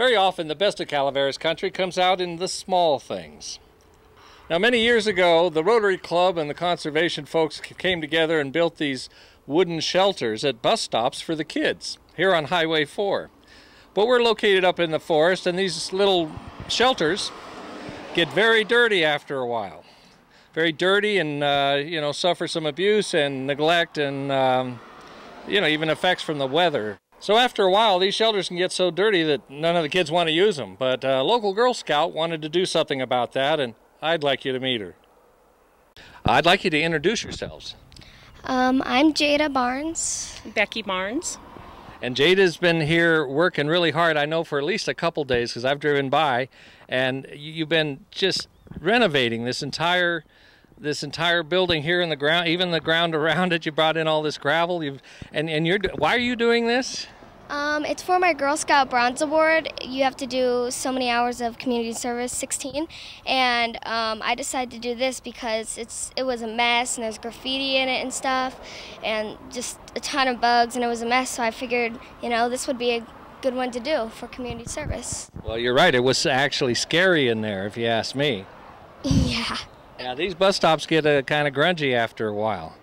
Very often, the best of Calaveras country comes out in the small things. Now, many years ago, the Rotary Club and the conservation folks came together and built these wooden shelters at bus stops for the kids here on Highway 4. But we're located up in the forest, and these little shelters get very dirty after a while. Very dirty and, uh, you know, suffer some abuse and neglect and, um, you know, even effects from the weather. So after a while, these shelters can get so dirty that none of the kids want to use them. But a local Girl Scout wanted to do something about that, and I'd like you to meet her. I'd like you to introduce yourselves. Um, I'm Jada Barnes. Becky Barnes. And Jada's been here working really hard, I know, for at least a couple days because I've driven by, and you've been just renovating this entire this entire building here in the ground, even the ground around it. You brought in all this gravel. You've and and you're why are you doing this? Um, it's for my Girl Scout Bronze Award. You have to do so many hours of community service, 16, and um, I decided to do this because it's it was a mess and there's graffiti in it and stuff, and just a ton of bugs and it was a mess. So I figured, you know, this would be a good one to do for community service. Well, you're right. It was actually scary in there, if you ask me. Yeah. Yeah, these bus stops get uh, kind of grungy after a while.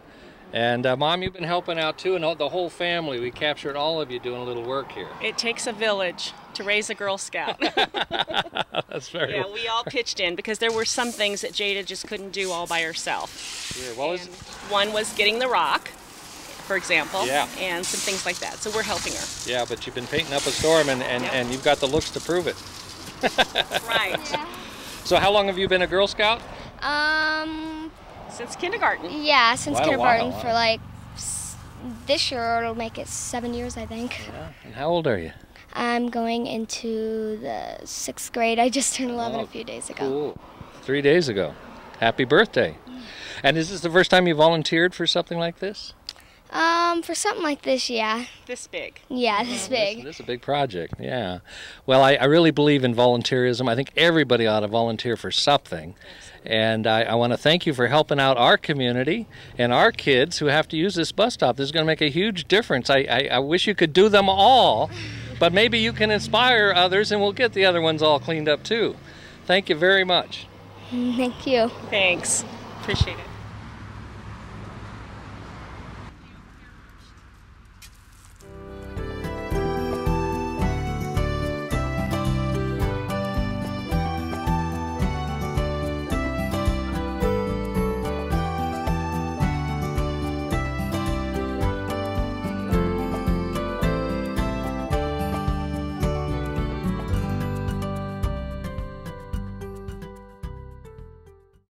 And uh, Mom, you've been helping out too, and all, the whole family. We captured all of you doing a little work here. It takes a village to raise a Girl Scout. That's very yeah, we all pitched in because there were some things that Jada just couldn't do all by herself. Sure. What was One was getting the rock, for example, Yeah. and some things like that. So we're helping her. Yeah, but you've been painting up a storm, and, and, Yep. and you've got the looks to prove it. Right. So how long have you been a Girl Scout? Um, Since kindergarten. yeah, since Quite kindergarten while, for like this year it'll make it seven years, I think. Yeah. And how old are you? I'm going into the sixth grade. I just turned 11 Oh, a few days ago. Cool. Three days ago. Happy birthday. And is this the first time you volunteered for something like this? Um, for something like this, yeah, This big. yeah, this big. This, this is a big project, yeah. Well, I, I really believe in volunteerism. I think everybody ought to volunteer for something. And I, I want to thank you for helping out our community and our kids who have to use this bus stop. This is going to make a huge difference. I, I, I wish you could do them all, but maybe you can inspire others and we'll get the other ones all cleaned up too. Thank you very much. Thank you. Thanks. Appreciate it.